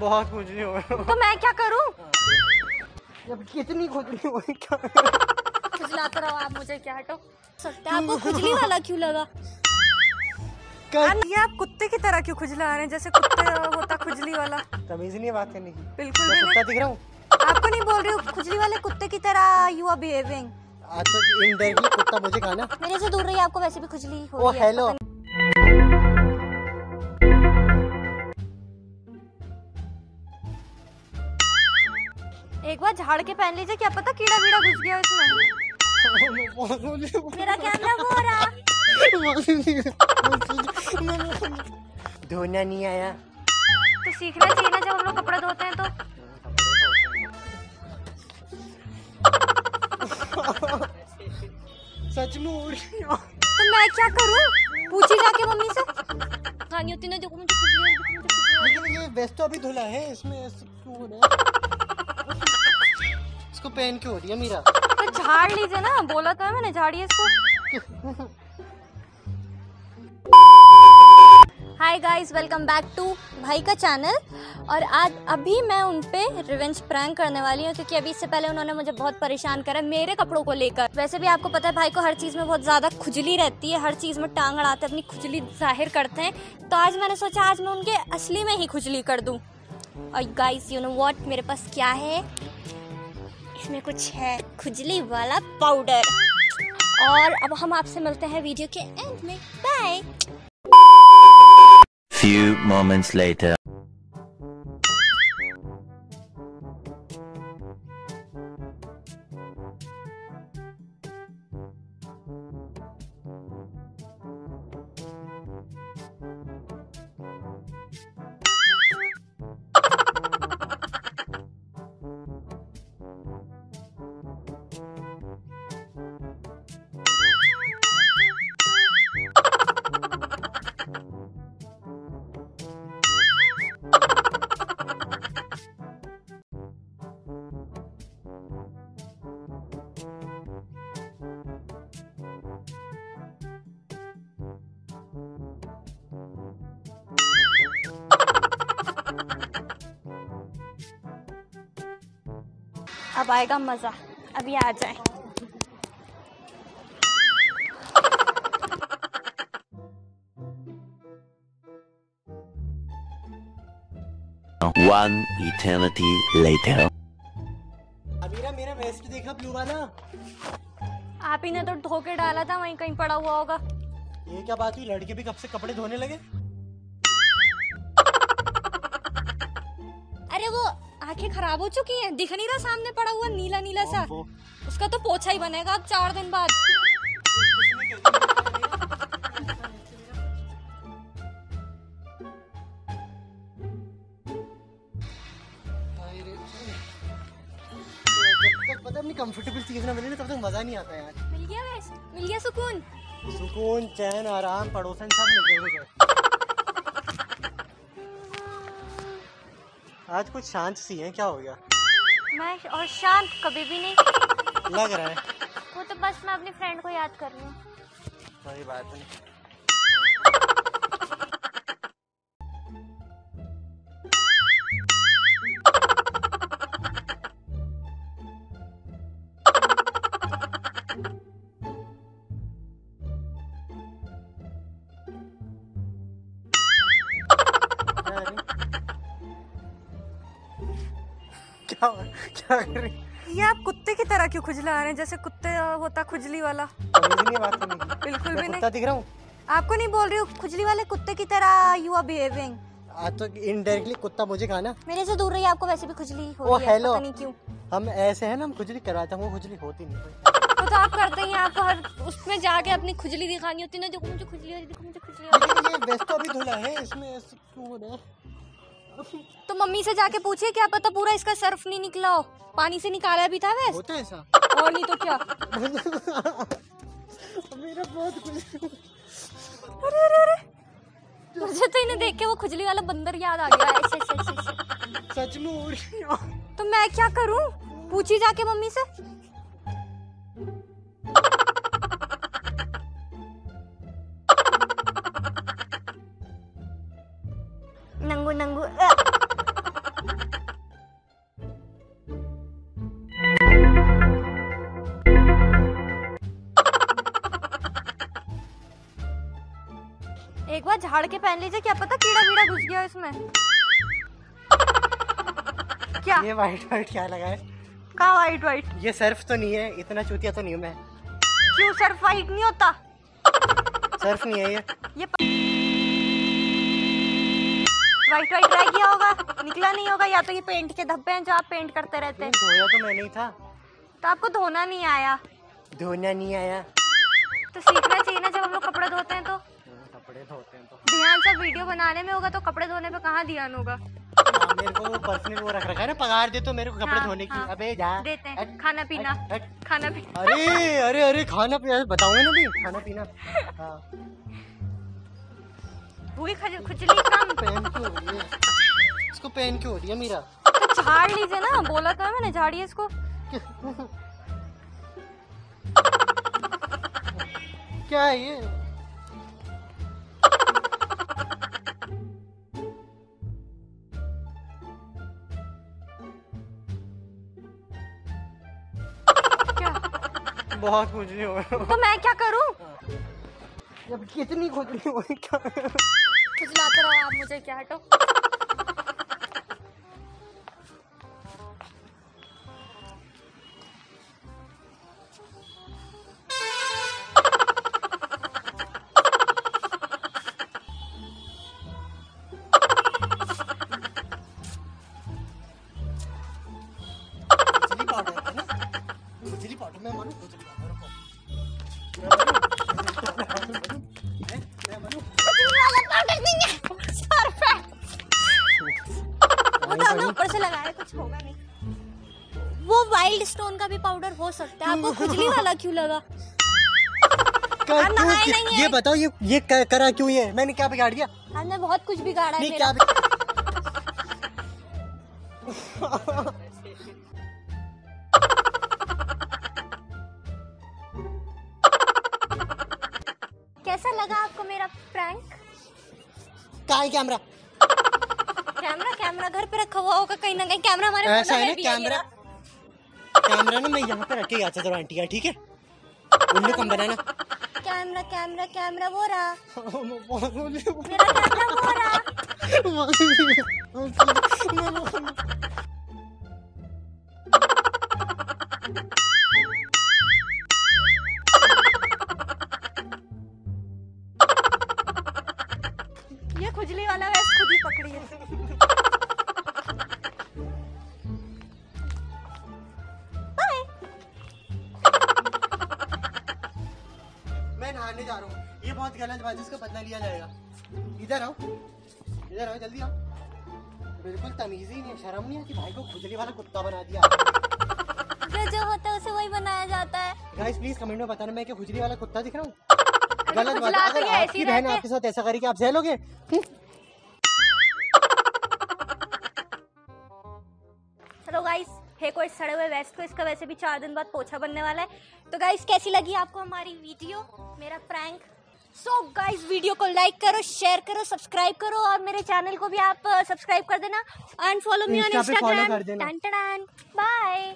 बहुत खुजली हो रही तो मैं क्या करूँ। कितनी खुजली हो रही क्या? खुजलाते रहो आप मुझे क्या हटो सकते आपको खुजली वाला क्यों लगा? ये आप कुत्ते की तरह क्यों खुजला रहे हैं? जैसे कुत्ते होता खुजली वाला। तमीज नहीं बात की बिल्कुल मैं भी कुत्ता दिख रहा हूँ? आपको नहीं बोल रही हूँ खुजली वाले कुत्ते की तरह यू आर बिहेविंग आज तो इनडायरेक्टली कुत्ता मुझे खाना। मेरे से दूर रही आपको वैसे भी खुजली हो ओ रही है। हेलो एक बार झाड़ के पहन लीजिए क्या पता कीड़ा वीड़ा घुस गया इसमें। मेरा कैमरा वो हो रहा। धोना नहीं आया। तो सीखना चाहिए ना जब हम लोग कपड़े धोते हैं तो। सच में उड़ तो मैं क्या करूँ? पूछी जाके मम्मी से। खानी होती ना देखो मुझे हो रही है, हो रही लेकिन ये वेस्ट तो अभी धुला है इसमें ऐसे क्यों हो रहा है? पहन क्यों हो रही है, मीरा? तो झाड़ लीजिए ना, बोला है मैंने झाड़िए इसको। Hi guys welcome back to भाई का चैनल और आज अभी मैं उन पे रिवेंज प्रैंक करने वाली हूँ, क्योंकि अभी इससे पहले उन्होंने मुझे बहुत परेशान करा मेरे कपड़ों को लेकर। वैसे भी आपको पता है, भाई को हर चीज़ में बहुत ज़्यादा खुजली रहती है, हर चीज़ में टांग अड़ाते, अपनी खुजली ज़ाहिर करते हैं। तो आज मैंने सोचा, आज मैं उनके असली में ही खुजली कर दूँ। और गाइस यू नो व्हाट मेरे पास क्या है? इसमें कुछ है, खुजली वाला पाउडर और अब हम आपसे मिलते हैं वीडियो के एंड में। Bye Few moments later. अब आएगा मज़ा। अभी आ जाए। One eternity later. अमीरा मेरा वेस्ट देखा ब्लू वाला? आप ही ने तो धोके डाला था वहीं कहीं पड़ा हुआ होगा। ये क्या बात हुई? लड़के भी कब से कपड़े धोने लगे? आँखें खराब हो चुकी हैं। दिख नहीं रहा सामने पड़ा हुआ नीला नीला सा। उसका तो पोछा ही बनेगा अब चार दिन बाद। पता अपनी कंफर्टेबल चीज़ ना मिले ना तब तक मज़ा नहीं आता यार। मिल गया वैसे? मिल गया सुकून? सुकून चैन आराम पड़ोसन सब मिल गए आज कुछ शांत सी है क्या हो गया? मैं और शांत कभी भी नहीं। लग रहा है। वो तो बस मैं अपनी फ्रेंड को याद कर रही हूँ। कोई बात नहीं। क्या कर रही ये आप कुत्ते की तरह क्यों खुजला आ रहे हैं? जैसे कुत्ते होता खुजली वाला। है की बिल्कुल भी नहीं। दिख रहा हूँ। आपको नहीं बोल रही हूँ खुजली वाले कुत्ते की तरह यू आर बिहेविंग आज तो इनडायरेक्टली कुत्ता मुझे खाना मेरे से दूर रही आपको वैसे भी खुजली हो रही है हेलो। पता नहीं क्यों। हम ऐसे हैं ना हम खुजली करवाते हैं वो खुजली होती नहीं। वो तो आप करते ही हैं, आपको हर उसमें जाके अपनी खुजली दिखानी होती है ना देखो मुझे खुजली हो रही है, देखो मुझे खुजली हो रही लेकिन ये वेस्ट तो अभी धुला है इसमें ऐसे क्यों हो रहा है है। तो मम्मी से जाके पूछिए क्या पता पूरा इसका सर्फ नहीं निकला हो। पानी से निकाला भी था वैसे? होता है ऐसा? और नहीं तो क्या? मेरा बहुत अरे अरे अरे। मुझे तो इन्हें देख के वो खुजली वाला बंदर याद आ गया। ऐसे ऐसे ऐसे ऐसे। सच में हो रही तो मैं क्या करूँ? पूछी जाके मम्मी से? झाड़ के पहन लीजिए क्या पता कीड़ा वीड़ा घुस गया इसमें। क्या? ये वाइट वाइट क्या लगा है? का वाइट वाइट ये सर्फ तो नहीं है इतना चूतिया तो नहीं हूँ मैं। क्यों सर वाइट नहीं होता? सर्फ नहीं है ये। ये प... वाइट वाइट रह गया होगा निकला नहीं होगा या तो ये पेंट के धब्बे हैं जो आप पेंट करते रहते हैं। धोया तो मैं नहीं था। तो आपको धोना नहीं आया? धोना नहीं आया। तो सीखना चाहिए ना जब हम लोग कपड़े धोते हैं तो। धोते हैं तो। ध्यान सब वीडियो बनाने में होगा तो कपड़े धोने पे कहाँ ध्यान होगा? हाँ, मेरे को पर्सनल वो रख रखा है ना पगार दे तो मेरे को कपड़े हाँ, धोने की। हाँ। अबे जा। देते हैं। खाना पीना। खाना पीना अरे अरे अरे खाना पीना बताऊँगा ना भी खाना पीना। हाँ। हुई खुजली कम। पेन क्यों हो रही है। इसको पेन क्यों हो रही है मेरा। झाड़ लीजिए ना बोला था मैंने झाड़िए इसको। क्या है ये? बहुत खुजली हो रही तो मैं क्या करूँ? जब कितनी खुजली हो रही कुछ खुजलाते रहो आप मुझे क्या हटो। वाइल्ड स्टोन का भी पाउडर हो सकता है। आपको खुजली वाला क्यों लगा? हैं। ये बताओ ये ये करा क्यों ये? मैंने क्या बिगाड़ दिया? हमने बहुत कुछ बिगाड़ा है क्या कैसा लगा आपको मेरा प्रैंक कहाँ है कैमरा कैमरा कैमरा घर पे रखा हुआ होगा कहीं ना कहीं। कैमरा हमारे ऐसा है ये कैमरा। कैमरा ना मैं यहाँ पे रख के आता था आंटी का ठीक है? उल्लू कम बनाना। कैमरा कैमरा कैमरा वो रहा। मैं मेरा कैमरा वो रहा। है इसका बदला लिया जाएगा। इधर आओ। इधर आओ जल्दी आओ। बिल्कुल तमीज ही नहीं शर्म नहीं आती? भाई को खुजली वाला कुत्ता बना दिया। जो जो होता है उसे वही बनाया जाता है। गाइस प्लीज़ कमेंट में बताना मैं क्या खुजली वाला कुत्ता दिख रहा हूँ? गलत बात अगर आपकी बहन आपके साथ ऐसा करेगी आप सह लोगे? चलो गाइस है कोई सड़े हुए वेस्ट को इसका वैसे भी चार दिन बाद पोछा बनने वाला है। तो गाइस कैसी लगी आपको हमारी वीडियो? मेरा प्रैंक सो गाइस वीडियो को लाइक करो शेयर करो सब्सक्राइब करो और मेरे चैनल को भी आप सब्सक्राइब कर देना। And follow me on Instagram ton टन बाय